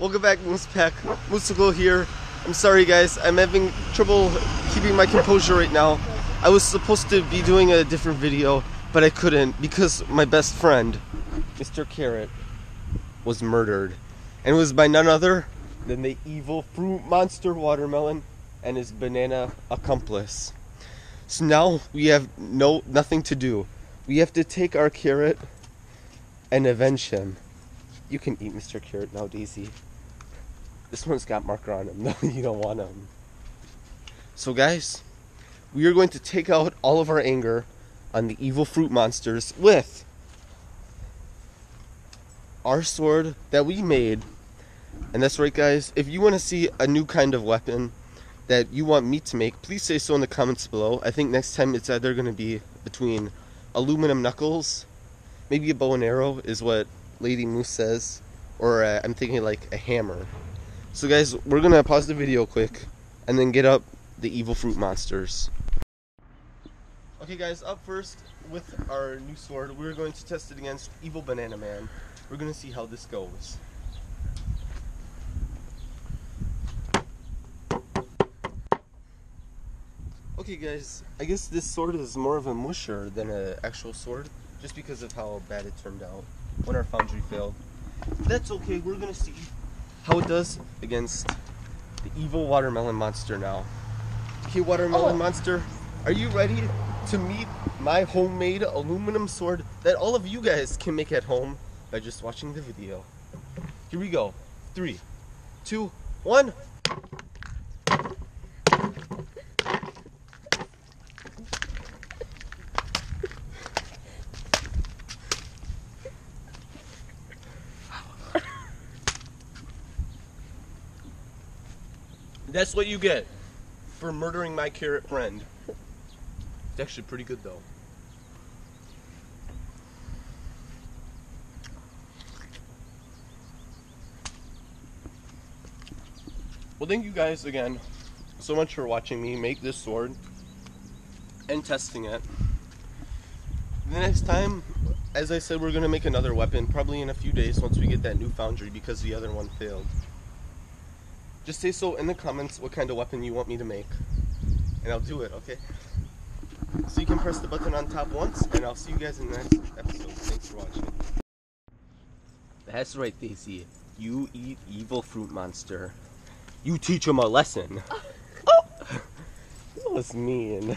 Welcome back, Moose Pack. Here. I'm sorry, guys. I'm having trouble keeping my composure right now. I was supposed to be doing a different video, but I couldn't because my best friend, Mr. Carrot, was murdered. And it was by none other than the evil fruit monster watermelon and his banana accomplice. So now we have no nothing to do. We have to take our carrot and avenge him. You can eat Mr. Carrot now, Daisy. This one's got marker on him. No, you don't want him. So, guys, we are going to take out all of our anger on the evil fruit monsters with our sword that we made. And that's right, guys. If you want to see a new kind of weapon that you want me to make, please say so in the comments below. I think next time it's either going to be between aluminum knuckles, maybe a bow and arrow is what Lady Moose says, or uh, I'm thinking like a hammer. So, guys, we're to pause the video quick and then get up the evil fruit monsters. Okay, guys, up first with our new sword, we're going to test it against Evil Banana Man. We're to see how this goes. Okay, guys, I guess this sword is more of a musher than an actual sword, just because of how bad it turned out when our foundry failed. That's okay, we're going to see how it does against the evil watermelon monster now. Okay, watermelon Oh. monster, are you ready to meet my homemade aluminum sword that all of you guys can make at home by just watching the video? Here we go. Three, two, one. That's what you get for murdering my carrot friend. It's actually pretty good though. Well, thank you guys again so much for watching me make this sword and testing it. The next time, as I said, we're going to make another weapon probably in a few days once we get that new foundry because the other one failed. Just say so in the comments what kind of weapon you want me to make, and I'll do it, okay? So you can press the button on top once, and I'll see you guys in the next episode. Thanks for watching. That's right, Daisy. You eat evil fruit monster. You teach him a lesson. oh! That was mean.